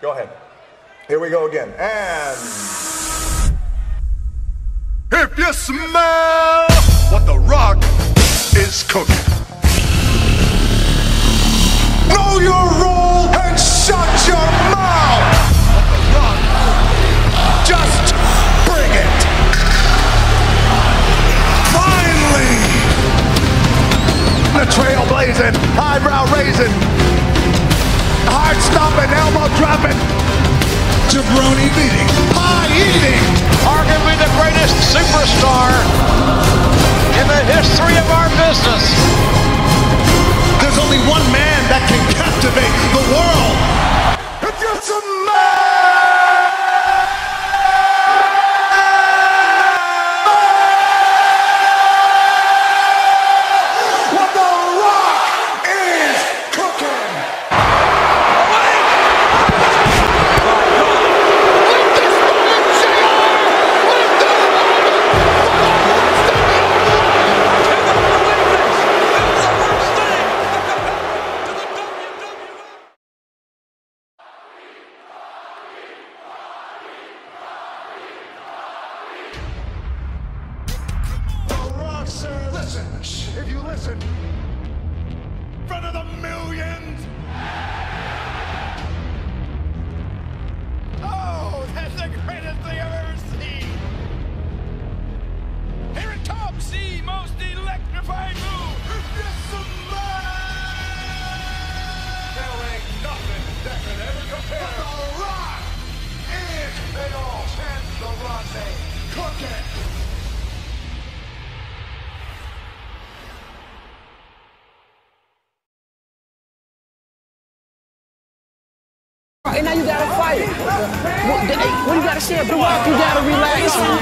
Go ahead. Here we go again. And. If you smell what the rock is cooking, know your role and shut your mouth. What the rock, just bring it. Finally, the trailblazing, eyebrow raising, heart stopping, elbow dropping, jabroni beating, pie eating. arguably the greatest superstar in the history of our business. There's only one man that can captivate the world. If you smell hey, what you gotta say? The rock, you gotta relax, man.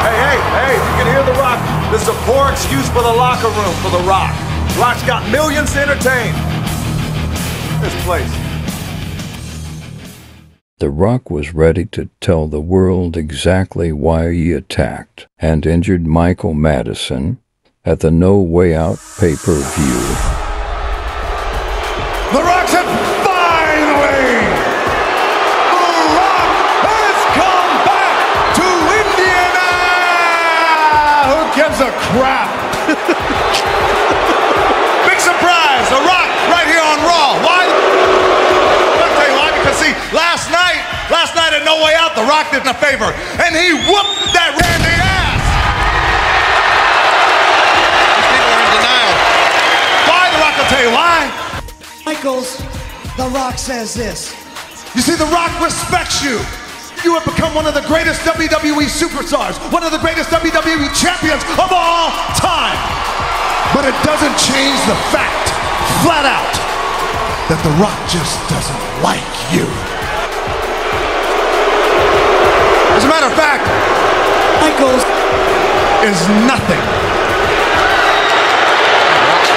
Hey, hey, hey, you can hear The Rock. This is a poor excuse for the locker room for The Rock. Rock's got millions to entertain. This place. The Rock was ready to tell the world exactly why he attacked and injured Michael Madison at the No Way Out pay per view. The Rock said, finally, The Rock has come back to Indiana. Who gives a crap? last night, last night at No Way Out, The Rock did him a favor, and he whooped that Randy ass. People are in denial. Why? The Rock will tell you why. Michaels, The Rock says this. You see, The Rock respects you. You have become one of the greatest WWE superstars, one of the greatest WWE champions of all time. But it doesn't change the fact, flat out, that The Rock just doesn't like you. Matter of fact, Michaels, is nothing.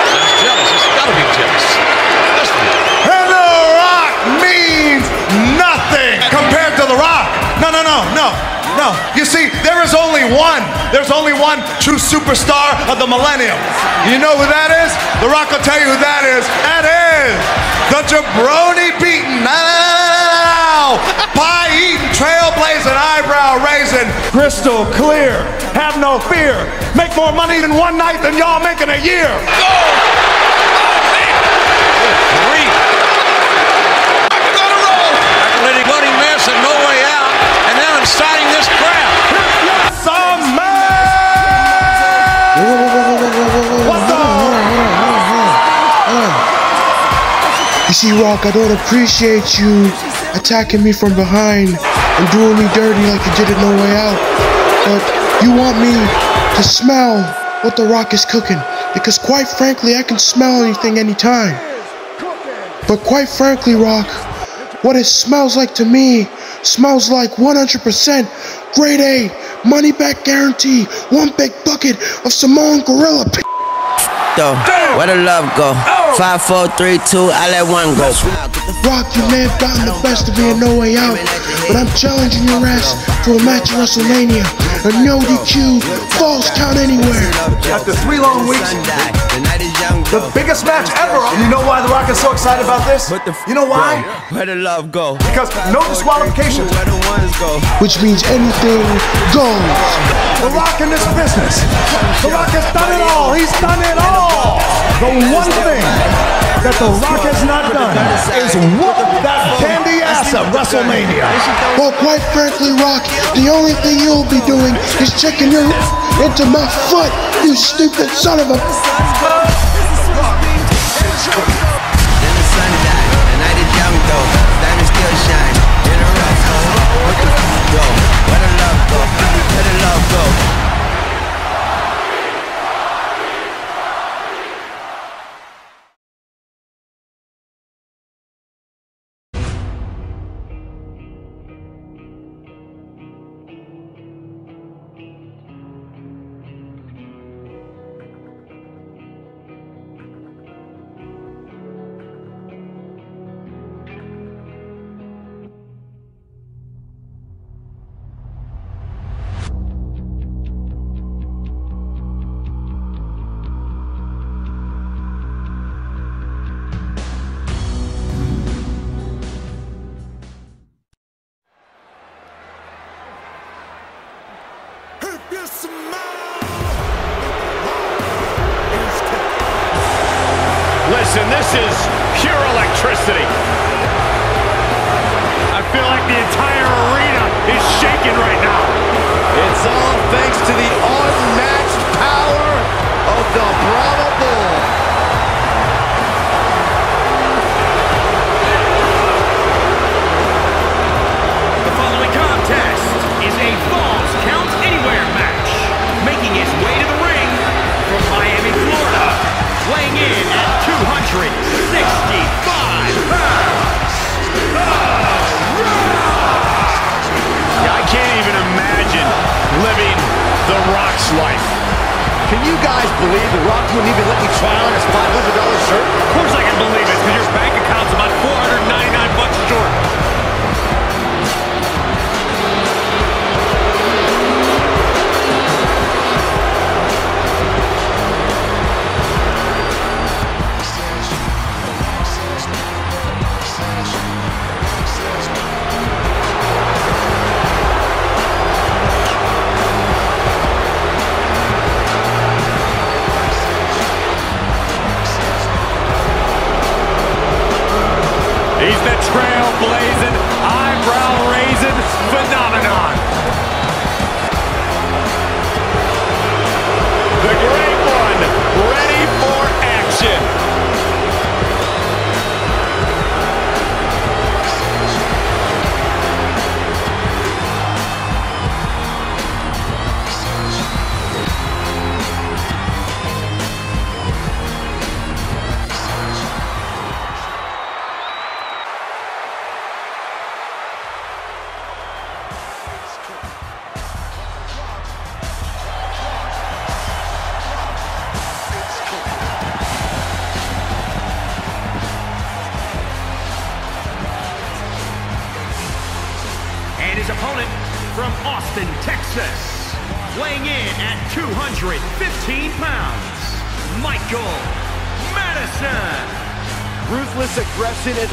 Sounds jealous. He's got to be jealous. And The Rock means nothing compared to The Rock. No, no, no, no, no. You see, there is only one. There's only one true superstar of the millennium. You know who that is? The Rock will tell you who that is. That is the jabroni beaten. Now, pie eating, trailblazing, eyebrow raising, crystal clear. Have no fear. Make more money in one night than y'all make in a year. Three. Rock is on a roll. After letting Bloody Mess and No Way Out, and now inciting this crowd. Some man. What the? You see, Rock, I don't appreciate you attacking me from behind and doing me dirty like you did at No Way Out. But you want me to smell what The Rock is cooking. Because quite frankly, I can smell anything anytime. But quite frankly, Rock, what it smells like to me smells like 100% grade A, money back guarantee, one big bucket of Samoan gorilla. Though, where the love go? Five, four, three, two, I let one go. Rock, you may have gotten the best of me in No Way Out, but I'm challenging your ass for a match at WrestleMania. A no DQ, falls count anywhere. After three long weeks, the biggest match ever. And you know why The Rock is so excited about this? You know why? Where the love go? Because no disqualifications. Where the ones go? Which means anything goes. The Rock in this business. The Rock has done it all. He's done it all. The one thing that The Rock has not done is whoop that candy ass at WrestleMania. Well, quite frankly, Rock, the only thing you'll be doing is checking your into my foot, you stupid son of a.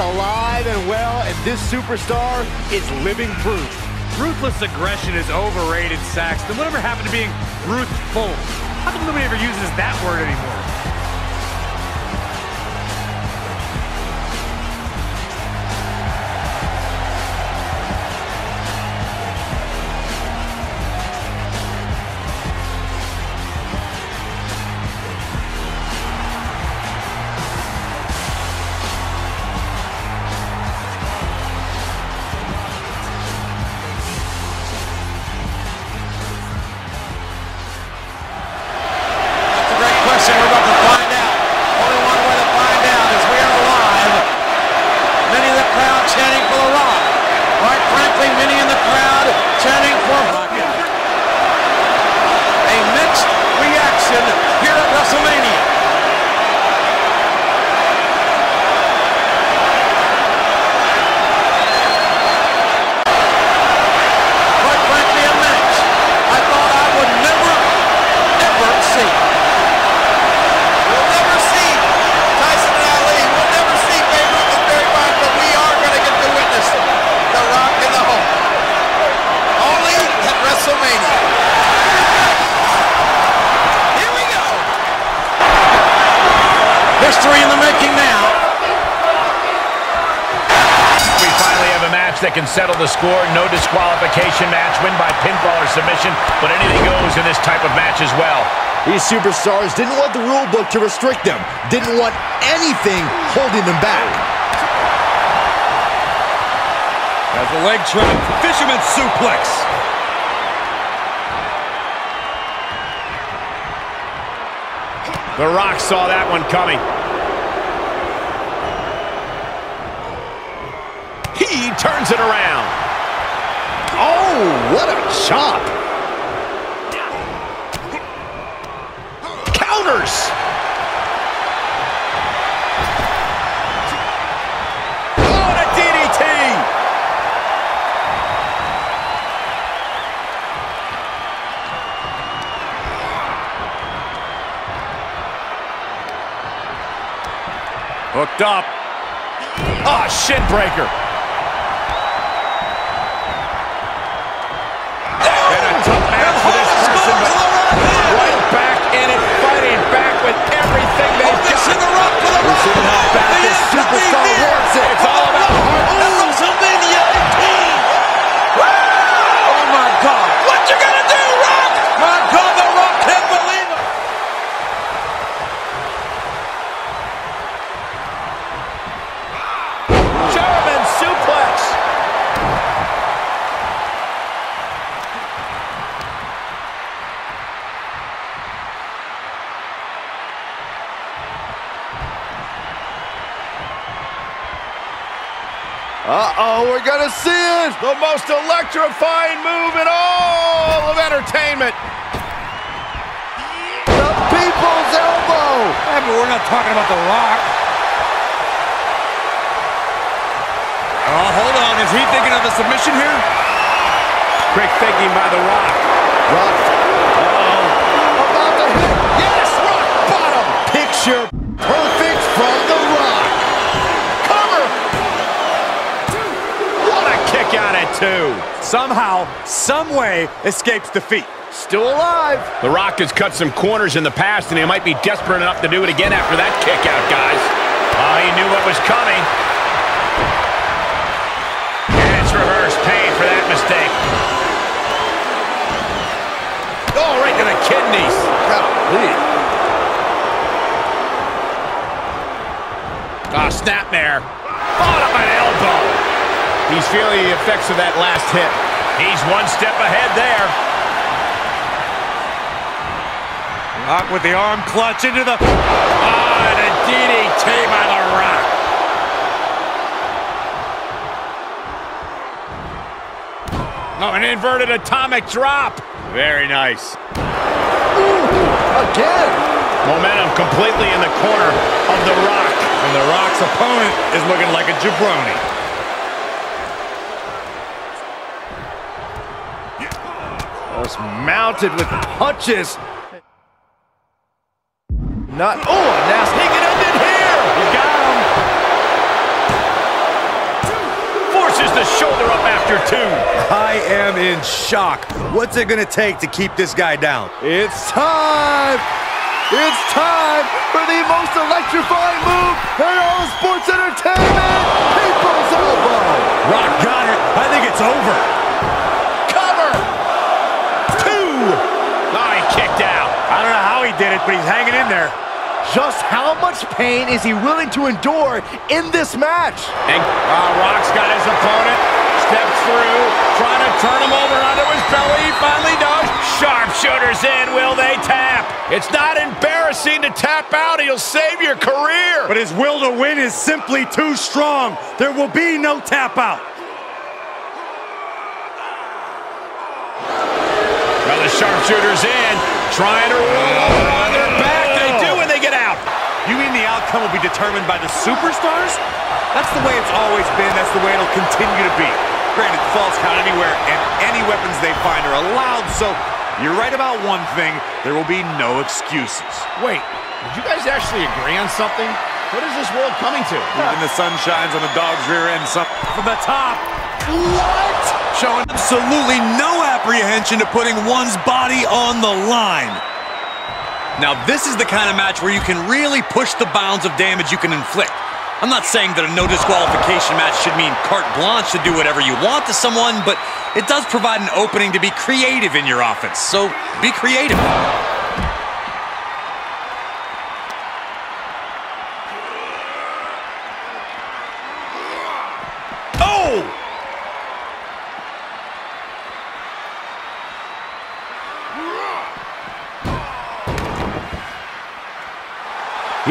alive and well, and this superstar is living proof. Ruthless aggression is overrated, Saxton. Whatever happened to being ruthful? How come nobody ever uses that word anymore? Settle the score. No disqualification match, win by pinfall or submission, but anything goes in this type of match as well. These superstars didn't want the rule book to restrict them, didn't want anything holding them back. As a leg trap, fisherman suplex. The Rock saw that one coming. Turns it around. Oh, what a chop. Counters. Oh, a DDT. Hooked up. Ah, shin breaker. Uh-oh, we're gonna see it. The most electrifying move in all of entertainment. The people's elbow. Yeah, but we're not talking about The Rock. Oh, hold on. Is he thinking of a submission here? Quick thinking by The Rock. Rock. Uh-oh. About to hit. Yes, rock bottom. Picture two. Somehow, some way, escapes defeat. Still alive. The Rock has cut some corners in the past, and he might be desperate enough to do it again after that kick out, guys. Oh, he knew what was coming. And it's reverse pain for that mistake. Oh, right to the kidneys. Golly. Ah, snap there. Bottom an elbow. He's feeling the effects of that last hit. He's one step ahead there. Rock with the arm clutch into the... Ah, and a DDT by The Rock. Oh, an inverted atomic drop. Very nice. Again. Momentum completely in the corner of The Rock. And The Rock's opponent is looking like a jabroni. Just mounted with punches. Not. Oh, a nasty. He can end it here. You got him. Forces the shoulder up after two. I am in shock. What's it going to take to keep this guy down? It's time. It's time for the most electrifying move in all sports entertainment. People's elbow. Rock got it. I think it's over. Cover. Two. Oh, he kicked out. I don't know how he did it, but he's hanging in there. Just how much pain is he willing to endure in this match? And uh, Rock's got his opponent. Steps through, trying to turn him over onto his belly. He finally does. Sharpshooters in. Will they tap? It's not embarrassing to tap out. He'll save your career. But his will to win is simply too strong. There will be no tap out. Well, the sharpshooters in, trying to roll on their back. They do when they get out. You mean the outcome will be determined by the superstars? That's the way it's always been. That's the way it'll continue to be. Granted, falls count anywhere, and any weapons they find are allowed, so you're right about one thing. There will be no excuses. Wait, did you guys actually agree on something? What is this world coming to? Even the sun shines on the dog's rear end some from the top. What? Showing absolutely no apprehension to putting one's body on the line. Now, this is the kind of match where you can really push the bounds of damage you can inflict. I'm not saying that a no disqualification match should mean carte blanche to do whatever you want to someone, but it does provide an opening to be creative in your offense. So be creative.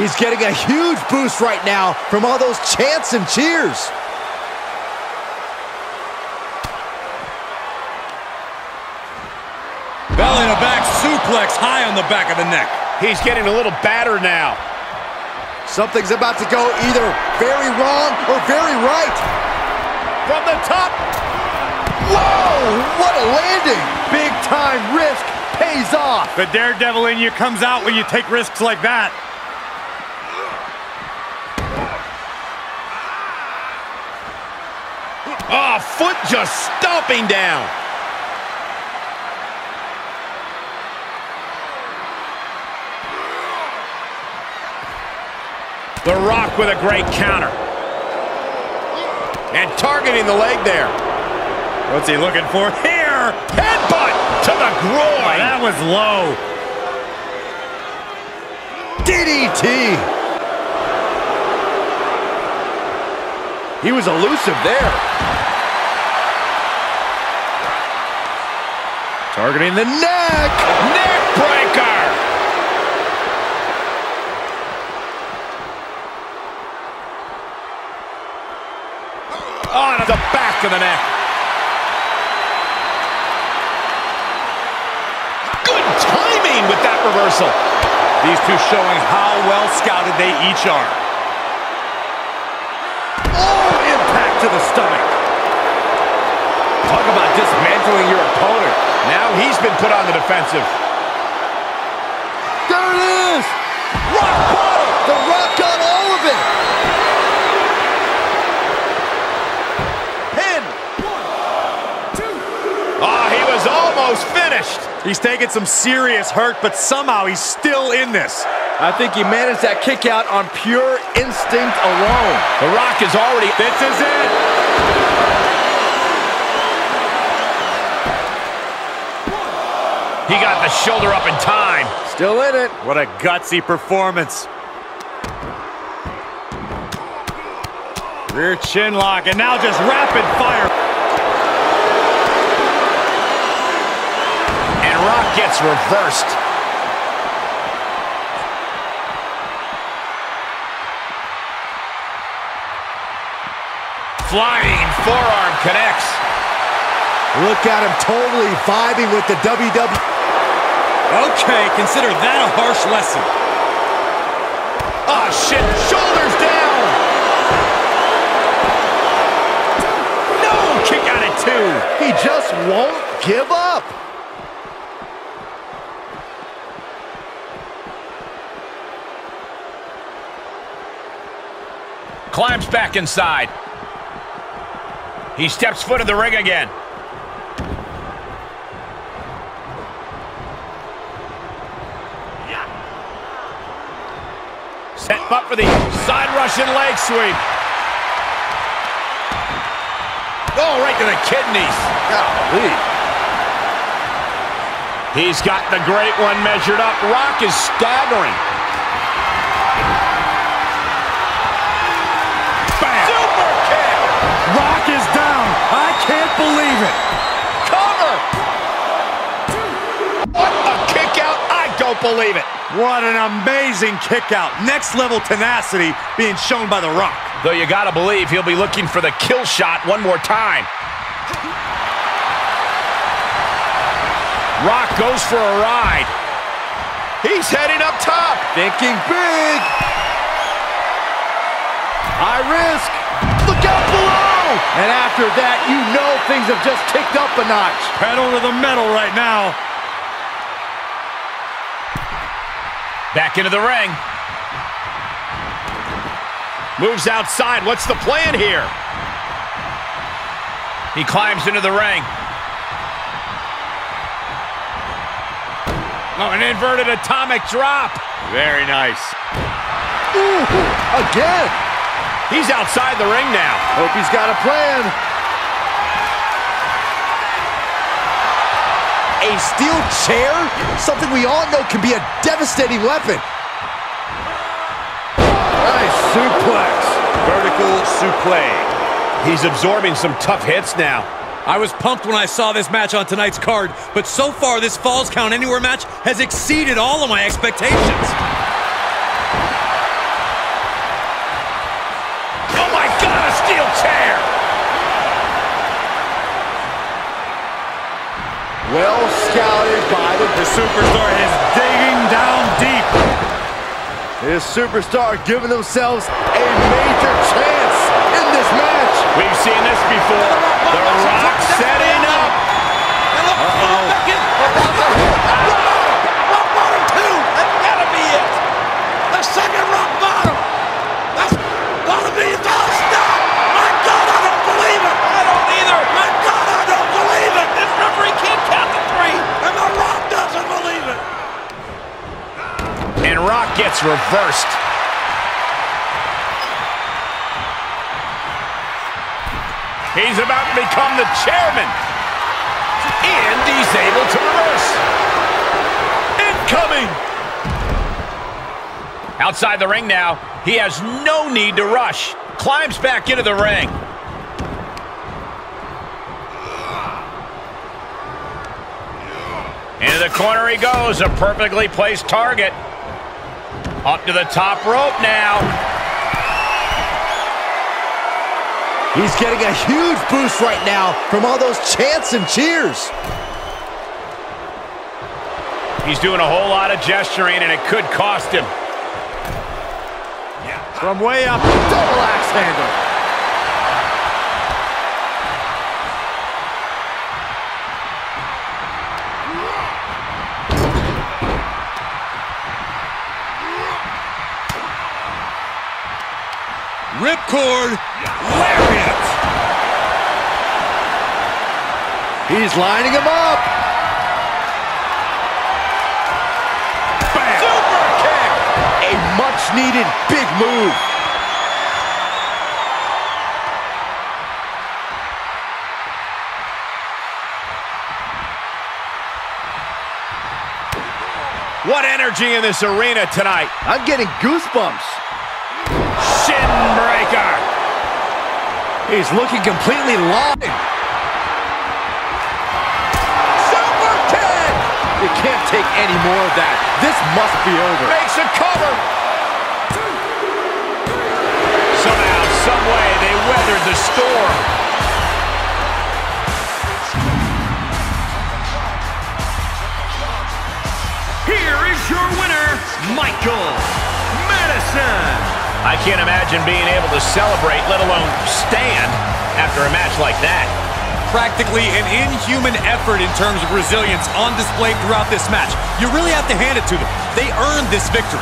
He's getting a huge boost right now from all those chants and cheers. Belly to back suplex high on the back of the neck. He's getting a little battered now. Something's about to go either very wrong or very right. From the top. Whoa! What a landing! Big time risk pays off. The daredevil in you comes out when you take risks like that. Oh, foot just stomping down. The Rock with a great counter. And targeting the leg there. What's he looking for here? Headbutt to the groin. That was low. DDT. He was elusive there. Targeting the neck. Neck breaker. On the back of the neck. Good timing with that reversal. These two showing how well scouted they each are. Oh, impact to the stomach. Talk about dismantling your. Now he's been put on the defensive. There it is. Rock bottom. The Rock got all of it. Pin. Ah, he was almost finished. He's taking some serious hurt, but somehow he's still in this. I think he managed that kick out on pure instinct alone. The Rock is already... This is it. He got the shoulder up in time. Still in it. What a gutsy performance. Rear chin lock, and now just rapid fire. And Rock gets reversed. Flying forearm connects. Look at him totally vibing with the WWE. Okay, consider that a harsh lesson. Oh, shit. Shoulders down. No, kick out at two. He just won't give up. Climbs back inside. He steps foot in the ring again. Set up for the side Russian leg sweep. Oh, right to the kidneys. Golly. He's got the great one measured up. Rock is staggering. Bam. Super kick. Rock is down. I can't believe it. Don't believe it. What an amazing kick out. Next level tenacity being shown by The Rock. Though you gotta believe he'll be looking for the kill shot one more time. Rock goes for a ride. He's heading up top. Thinking big. High risk. Look out below. And after that, you know things have just kicked up a notch. Pedal to the metal right now. Back into the ring. Moves outside. What's the plan here? He climbs into the ring. Oh, an inverted atomic drop. Very nice. Ooh, again. He's outside the ring now. Hope he's got a plan. A steel chair? Something we all know can be a devastating weapon. Nice suplex. Vertical suplex. He's absorbing some tough hits now. I was pumped when I saw this match on tonight's card, but so far this Falls Count Anywhere match has exceeded all of my expectations. Scouted by the... The superstar is digging down deep. This superstar giving themselves a major chance in this match. We've seen this before. The Rock setting up. Uh-oh. Rock bottom two. That's gotta be it. The second rock bottom. That's gotta be it. Oh, stop. My God, I don't believe it. I don't either. My God, I don't believe it. This referee can't count to three, and The Rock doesn't believe it. And Rock gets reversed. He's about to become the chairman. And he's able to reverse. Incoming. Outside the ring now. He has no need to rush. Climbs back into the ring. Into the corner he goes. A perfectly placed target. Up to the top rope now. He's getting a huge boost right now from all those chants and cheers. He's doing a whole lot of gesturing, and it could cost him. From way up, double axe handle. Ripcord. Lariat. He's lining him up. Bam. Super kick. A much-needed big move. What energy in this arena tonight. I'm getting goosebumps. He's looking completely lost. Super kick! You can't take any more of that. This must be over. Makes a cover. Somehow, some way, they weathered the storm. Here is your winner, Michael Madison. I can't imagine being able to celebrate, let alone stand, after a match like that. Practically an inhuman effort in terms of resilience on display throughout this match. You really have to hand it to them. They earned this victory.